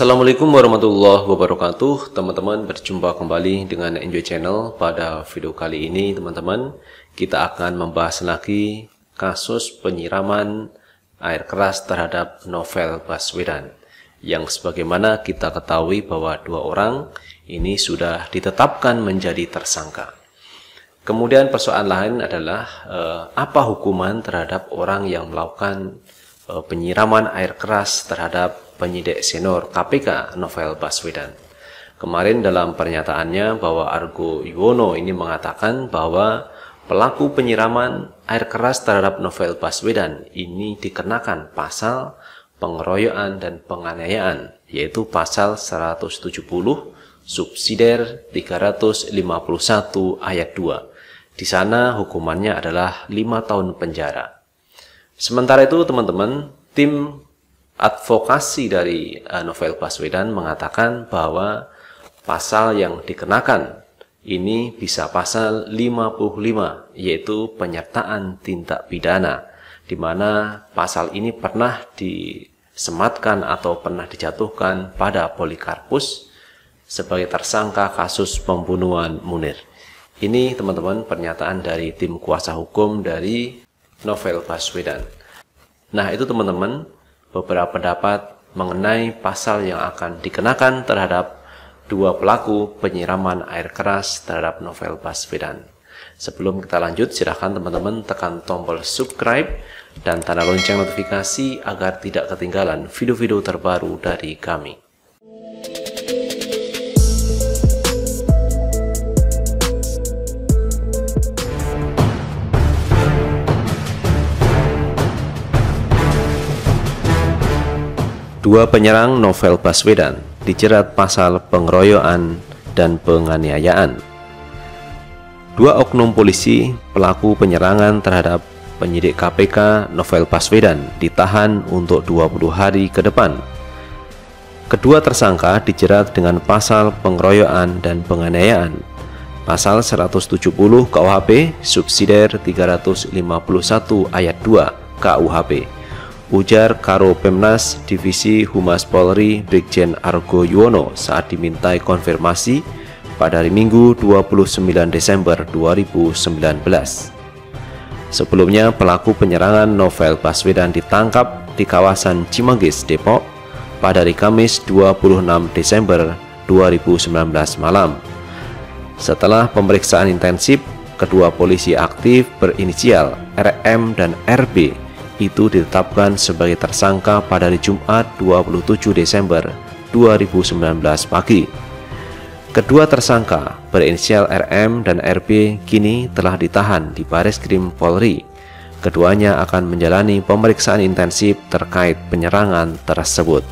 Assalamualaikum warahmatullahi wabarakatuh. Teman-teman berjumpa kembali dengan Enjoy Channel Pada video kali ini teman-teman. Kita akan membahas lagi kasus penyiraman air keras terhadap novel Baswedan Yang sebagaimana kita ketahui bahwa dua orang ini sudah ditetapkan menjadi tersangka. Kemudian persoalan lain adalah eh, apa hukuman terhadap orang yang melakukan eh, penyiraman air keras terhadap penyidik senior KPK Novel Baswedan. Kemarin dalam pernyataannya bahwa Argo Yuwono ini mengatakan bahwa pelaku penyiraman air keras terhadap Novel Baswedan ini dikenakan pasal pengeroyokan dan penganiayaan yaitu pasal 170 subsidiar 351 ayat 2. Di sana hukumannya adalah 5 tahun penjara. Sementara itu teman-teman, tim advokasi dari uh, Novel Baswedan mengatakan bahwa pasal yang dikenakan ini bisa pasal 55 yaitu penyertaan tindak pidana di mana pasal ini pernah disematkan atau pernah dijatuhkan pada Polikarpus sebagai tersangka kasus pembunuhan Munir. Ini teman-teman pernyataan dari tim kuasa hukum dari Novel Baswedan. Nah, itu teman-teman beberapa pendapat mengenai pasal yang akan dikenakan terhadap dua pelaku penyiraman air keras terhadap novel Baswedan. Sebelum kita lanjut, silahkan teman-teman tekan tombol subscribe dan tanda lonceng notifikasi agar tidak ketinggalan video-video terbaru dari kami. Dua penyerang novel Baswedan dijerat pasal pengeroyokan dan penganiayaan. Dua oknum polisi pelaku penyerangan terhadap penyidik KPK Novel Baswedan ditahan untuk 20 hari ke depan. Kedua tersangka dijerat dengan pasal pengeroyokan dan penganiayaan. Pasal 170 KUHP subsidiar 351 ayat 2 KUHP ujar Karo Pemnas Divisi Humas Polri Brigjen Argo Yuwono saat dimintai konfirmasi pada hari Minggu 29 Desember 2019. Sebelumnya, pelaku penyerangan Novel Baswedan ditangkap di kawasan Cimanggis, Depok pada hari Kamis 26 Desember 2019 malam. Setelah pemeriksaan intensif, kedua polisi aktif berinisial RM dan RB itu ditetapkan sebagai tersangka pada hari Jumat 27 Desember 2019 pagi. Kedua tersangka berinisial RM dan RB kini telah ditahan di Baris Krim Polri. Keduanya akan menjalani pemeriksaan intensif terkait penyerangan tersebut.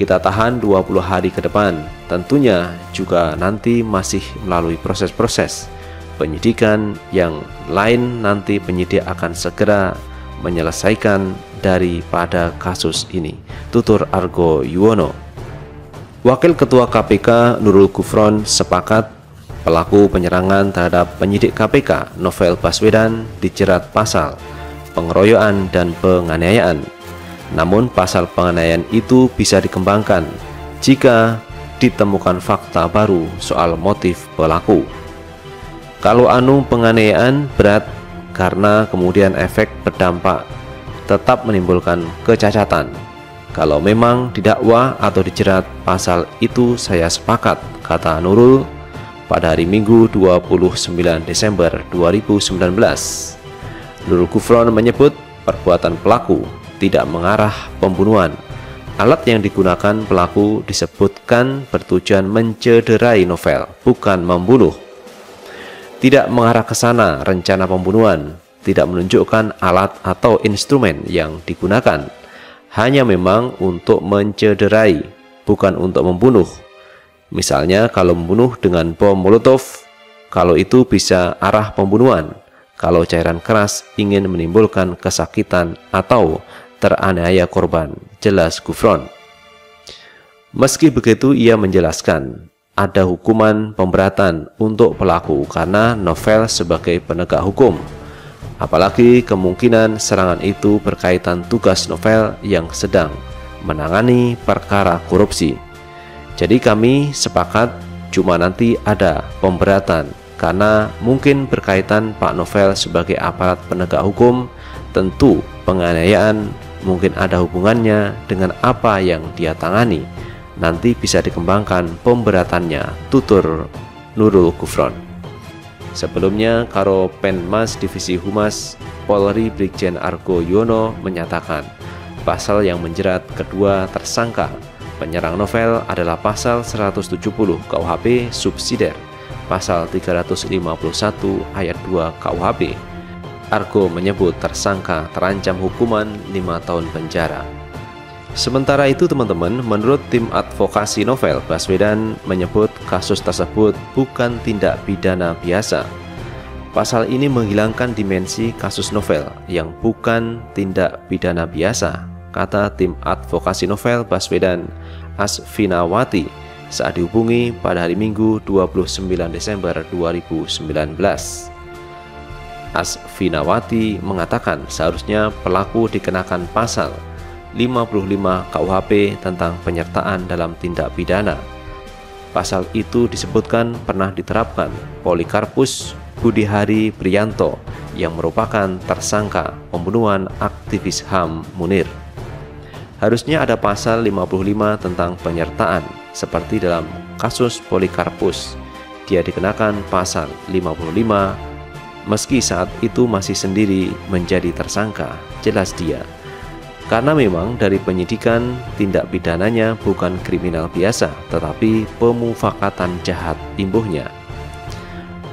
Kita tahan 20 hari ke depan, tentunya juga nanti masih melalui proses-proses penyidikan yang lain nanti penyidik akan segera menyelesaikan daripada kasus ini. Tutur Argo Yuwono. Wakil Ketua KPK Nurul Gufron sepakat pelaku penyerangan terhadap penyidik KPK Novel Baswedan dijerat pasal pengeroyokan dan penganiayaan. Namun pasal penganiayaan itu bisa dikembangkan jika ditemukan fakta baru soal motif pelaku. Kalau anu penganiayaan berat karena kemudian efek berdampak tetap menimbulkan kecacatan. Kalau memang didakwa atau dijerat pasal itu saya sepakat, kata Nurul pada hari Minggu 29 Desember 2019. Nurul Gufron menyebut perbuatan pelaku tidak mengarah pembunuhan. Alat yang digunakan pelaku disebutkan bertujuan mencederai novel, bukan membunuh tidak mengarah ke sana rencana pembunuhan, tidak menunjukkan alat atau instrumen yang digunakan. Hanya memang untuk mencederai, bukan untuk membunuh. Misalnya kalau membunuh dengan bom molotov, kalau itu bisa arah pembunuhan. Kalau cairan keras ingin menimbulkan kesakitan atau teraniaya korban, jelas Gufron. Meski begitu ia menjelaskan, ada hukuman pemberatan untuk pelaku karena novel sebagai penegak hukum. Apalagi kemungkinan serangan itu berkaitan tugas novel yang sedang menangani perkara korupsi. Jadi kami sepakat cuma nanti ada pemberatan karena mungkin berkaitan Pak Novel sebagai aparat penegak hukum tentu penganiayaan mungkin ada hubungannya dengan apa yang dia tangani nanti bisa dikembangkan pemberatannya tutur Nurul Gufron sebelumnya Karo Penmas Divisi Humas Polri Brigjen Argo Yono menyatakan pasal yang menjerat kedua tersangka penyerang novel adalah pasal 170 KUHP subsidiar pasal 351 ayat 2 KUHP. Argo menyebut tersangka terancam hukuman 5 tahun penjara. Sementara itu teman-teman, menurut tim advokasi novel, Baswedan menyebut kasus tersebut bukan tindak pidana biasa. Pasal ini menghilangkan dimensi kasus novel yang bukan tindak pidana biasa, kata tim advokasi novel Baswedan Asfinawati saat dihubungi pada hari Minggu 29 Desember 2019. Asfinawati mengatakan seharusnya pelaku dikenakan pasal 55 KUHP tentang penyertaan dalam tindak pidana. Pasal itu disebutkan pernah diterapkan Polikarpus Budihari Prianto yang merupakan tersangka pembunuhan aktivis HAM Munir. Harusnya ada pasal 55 tentang penyertaan seperti dalam kasus Polikarpus. Dia dikenakan pasal 55 meski saat itu masih sendiri menjadi tersangka, jelas dia. Karena memang dari penyidikan tindak pidananya bukan kriminal biasa, tetapi pemufakatan jahat imbuhnya.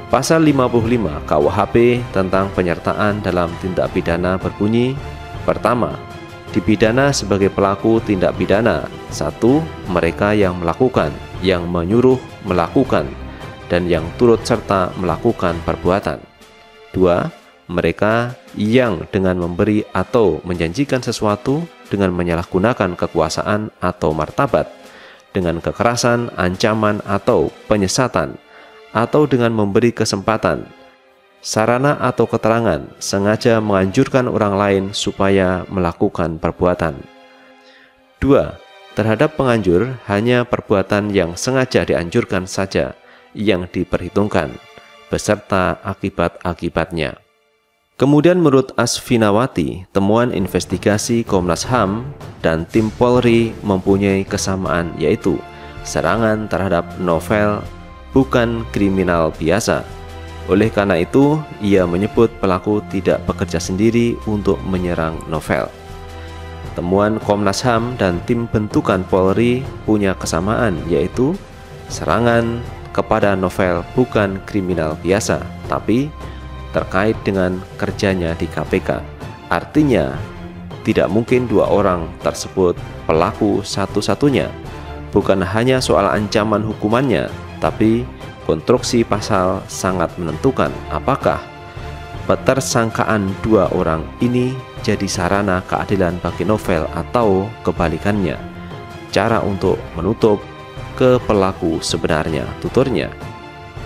Pasal 55 KUHP tentang penyertaan dalam tindak pidana berbunyi Pertama, dipidana sebagai pelaku tindak pidana. Satu, mereka yang melakukan, yang menyuruh melakukan, dan yang turut serta melakukan perbuatan. Dua, mereka yang dengan memberi atau menjanjikan sesuatu dengan menyalahgunakan kekuasaan atau martabat, dengan kekerasan, ancaman, atau penyesatan, atau dengan memberi kesempatan, sarana atau keterangan sengaja menganjurkan orang lain supaya melakukan perbuatan. 2. Terhadap penganjur hanya perbuatan yang sengaja dianjurkan saja yang diperhitungkan beserta akibat-akibatnya. Kemudian menurut Asfinawati, temuan investigasi Komnas HAM dan tim Polri mempunyai kesamaan yaitu serangan terhadap novel bukan kriminal biasa oleh karena itu, ia menyebut pelaku tidak bekerja sendiri untuk menyerang novel. Temuan Komnas HAM dan tim bentukan Polri punya kesamaan yaitu serangan kepada novel bukan kriminal biasa, tapi terkait dengan kerjanya di KPK. Artinya, tidak mungkin dua orang tersebut pelaku satu-satunya. Bukan hanya soal ancaman hukumannya, tapi konstruksi pasal sangat menentukan apakah petersangkaan dua orang ini jadi sarana keadilan bagi novel atau kebalikannya. Cara untuk menutup ke pelaku sebenarnya tuturnya.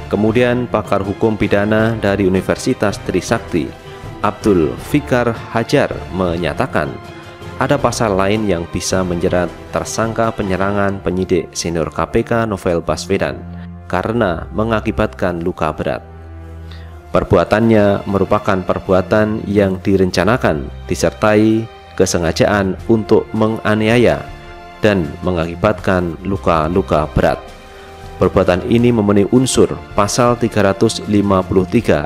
Kemudian pakar hukum pidana dari Universitas Trisakti, Abdul Fikar Hajar menyatakan ada pasal lain yang bisa menjerat tersangka penyerangan penyidik senior KPK Novel Baswedan karena mengakibatkan luka berat. Perbuatannya merupakan perbuatan yang direncanakan disertai kesengajaan untuk menganiaya dan mengakibatkan luka-luka berat. Perbuatan ini memenuhi unsur pasal 353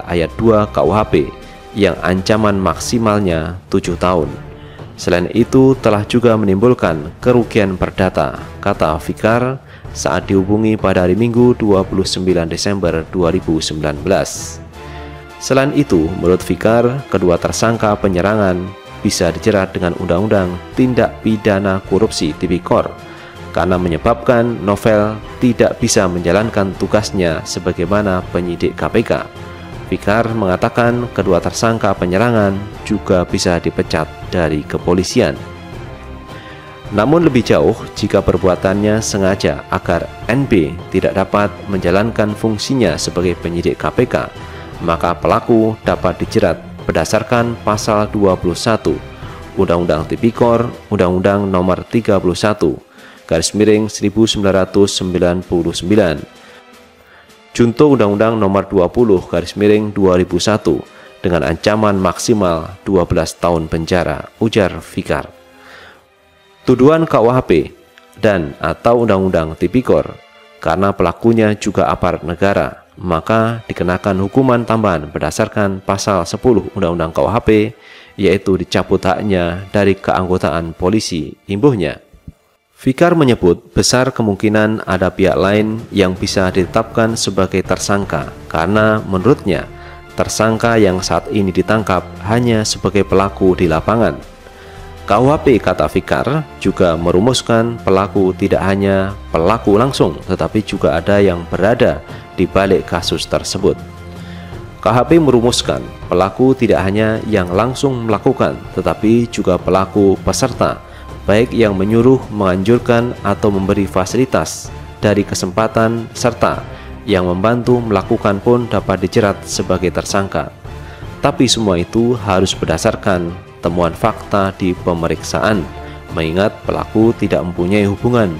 ayat 2 KUHP yang ancaman maksimalnya 7 tahun. Selain itu telah juga menimbulkan kerugian perdata, kata Fikar saat dihubungi pada hari Minggu 29 Desember 2019. Selain itu, menurut Fikar, kedua tersangka penyerangan bisa dijerat dengan Undang-Undang Tindak Pidana Korupsi Tipikor karena menyebabkan novel tidak bisa menjalankan tugasnya sebagaimana penyidik KPK. Fikar mengatakan kedua tersangka penyerangan juga bisa dipecat dari kepolisian. Namun lebih jauh jika perbuatannya sengaja agar NB tidak dapat menjalankan fungsinya sebagai penyidik KPK, maka pelaku dapat dijerat berdasarkan pasal 21 Undang-Undang Tipikor, Undang-Undang Nomor 31, garis miring 1999, Junto Undang-Undang Nomor 20 garis miring 2001 dengan ancaman maksimal 12 tahun penjara, ujar Fikar. Tuduhan KUHP dan atau Undang-Undang Tipikor karena pelakunya juga aparat negara, maka dikenakan hukuman tambahan berdasarkan pasal 10 Undang-Undang KUHP yaitu dicabut haknya dari keanggotaan polisi, imbuhnya. Fikar menyebut besar kemungkinan ada pihak lain yang bisa ditetapkan sebagai tersangka karena menurutnya tersangka yang saat ini ditangkap hanya sebagai pelaku di lapangan KUHP kata Fikar juga merumuskan pelaku tidak hanya pelaku langsung tetapi juga ada yang berada di balik kasus tersebut. KHP merumuskan pelaku tidak hanya yang langsung melakukan tetapi juga pelaku peserta baik yang menyuruh, menganjurkan atau memberi fasilitas dari kesempatan serta yang membantu melakukan pun dapat dijerat sebagai tersangka. Tapi semua itu harus berdasarkan temuan fakta di pemeriksaan, mengingat pelaku tidak mempunyai hubungan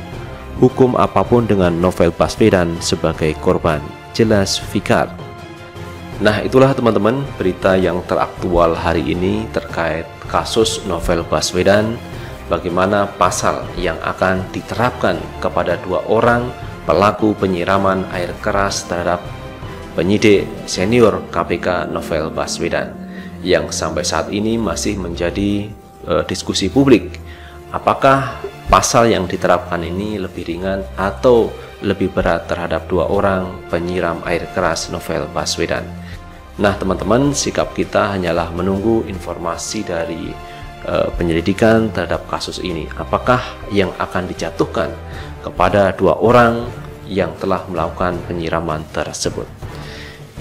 hukum apa pun dengan Novel Baswedan sebagai korban. Jelas Fikar. Nah, itulah teman-teman berita yang teraktual hari ini terkait kasus Novel Baswedan, bagaimana pasal yang akan diterapkan kepada dua orang pelaku penyiraman air keras terhadap penyidik senior KPK Novel Baswedan yang sampai saat ini masih menjadi uh, diskusi publik. Apakah pasal yang diterapkan ini lebih ringan atau lebih berat terhadap dua orang penyiram air keras novel Baswedan? Nah, teman-teman, sikap kita hanyalah menunggu informasi dari uh, penyelidikan terhadap kasus ini. Apakah yang akan dijatuhkan kepada dua orang yang telah melakukan penyiraman tersebut?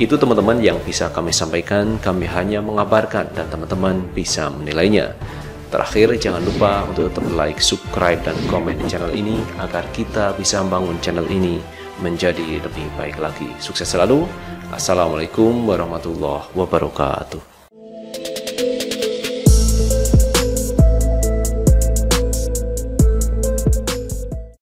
Itu teman-teman yang bisa kami sampaikan, kami hanya mengabarkan dan teman-teman bisa menilainya. Terakhir, jangan lupa untuk tetap like, subscribe, dan komen di channel ini agar kita bisa membangun channel ini menjadi lebih baik lagi. Sukses selalu. Assalamualaikum warahmatullahi wabarakatuh.